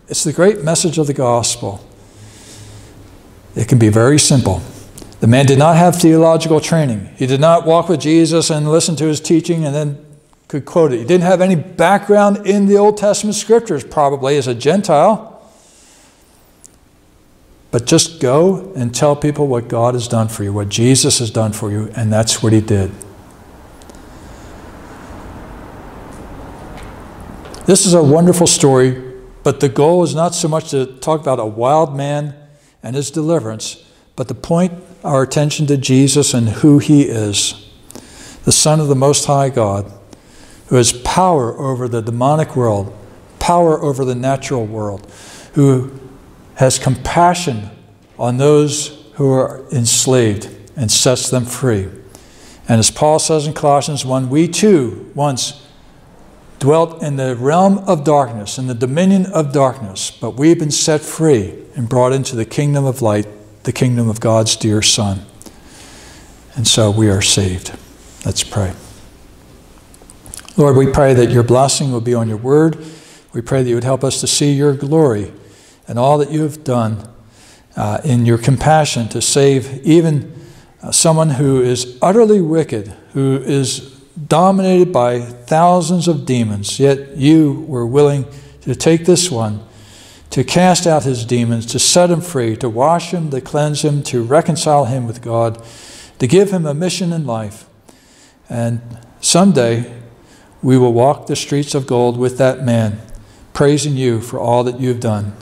It's the great message of the gospel. It can be very simple. The man did not have theological training. He did not walk with Jesus and listen to his teaching and then could quote it. He didn't have any background in the Old Testament scriptures, probably as a Gentile. But just go and tell people what God has done for you, what Jesus has done for you, and that's what he did. This is a wonderful story, but the goal is not so much to talk about a wild man and his deliverance, but to point our attention to Jesus and who he is the Son of the Most High God, who has power over the demonic world, power over the natural world, who has compassion on those who are enslaved and sets them free. And as Paul says in Colossians 1, we too once dwelt in the realm of darkness, in the dominion of darkness, but we've been set free and brought into the kingdom of light, the kingdom of God's dear Son. And so we are saved. Let's pray. Lord, we pray that your blessing will be on your word. We pray that you would help us to see your glory and all that you have done uh, in your compassion to save even uh, someone who is utterly wicked, who is dominated by thousands of demons, yet you were willing to take this one, to cast out his demons, to set him free, to wash him, to cleanse him, to reconcile him with God, to give him a mission in life. And someday we will walk the streets of gold with that man, praising you for all that you have done.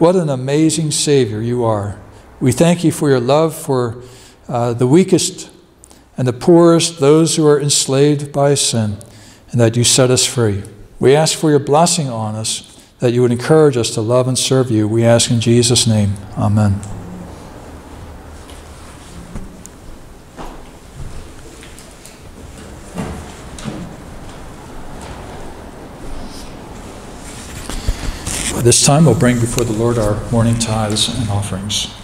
What an amazing Savior you are. We thank you for your love for uh, the weakest and the poorest, those who are enslaved by sin, and that you set us free. We ask for your blessing on us, that you would encourage us to love and serve you. We ask in Jesus' name. Amen. This time we'll bring before the Lord our morning tithes and offerings.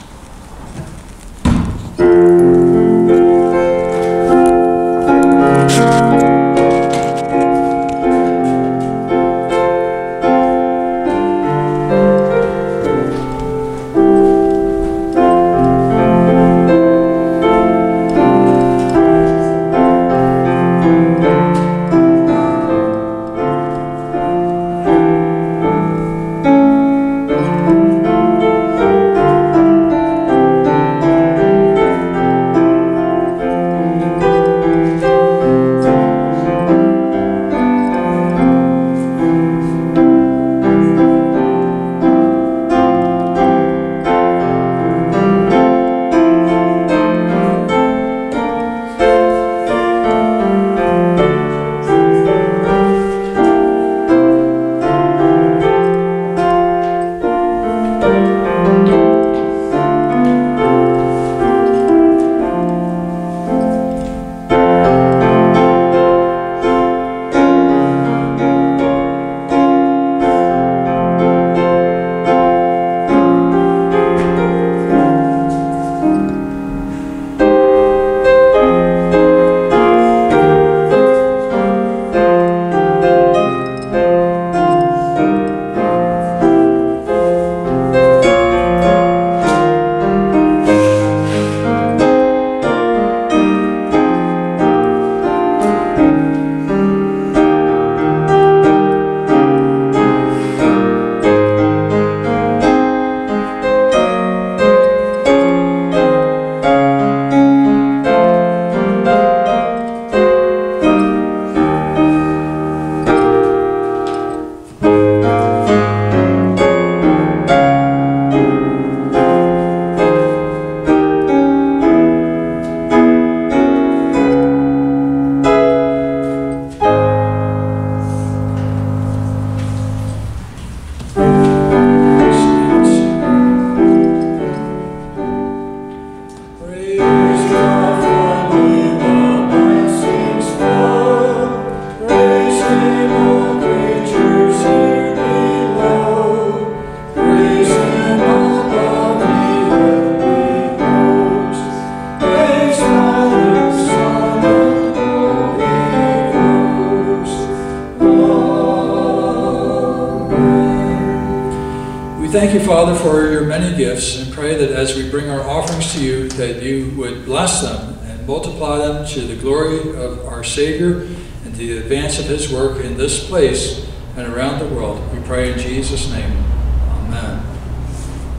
Of his work in this place and around the world. We pray in Jesus' name. Amen.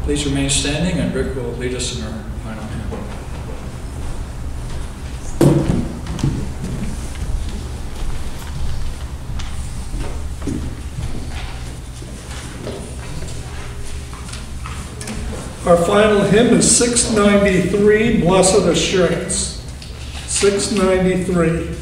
Please remain standing, and Rick will lead us in our final hymn. Our final hymn is 693, Blessed Assurance. 693.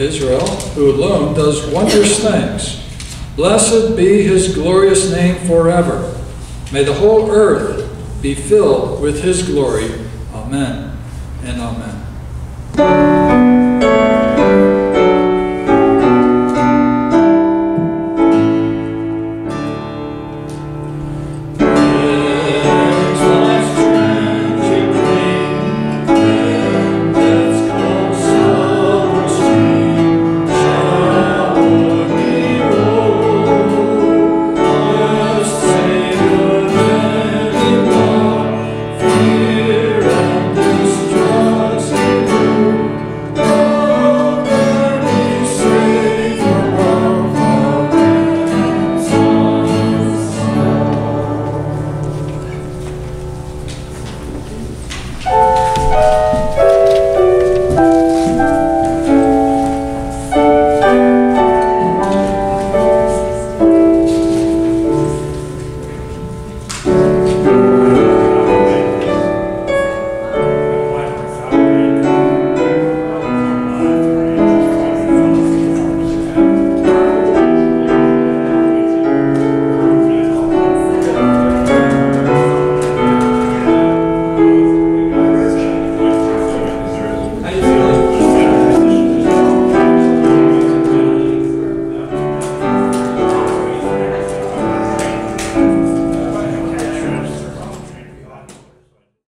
Israel, who alone does wondrous things. Blessed be his glorious name forever. May the whole earth be filled with his glory. Amen.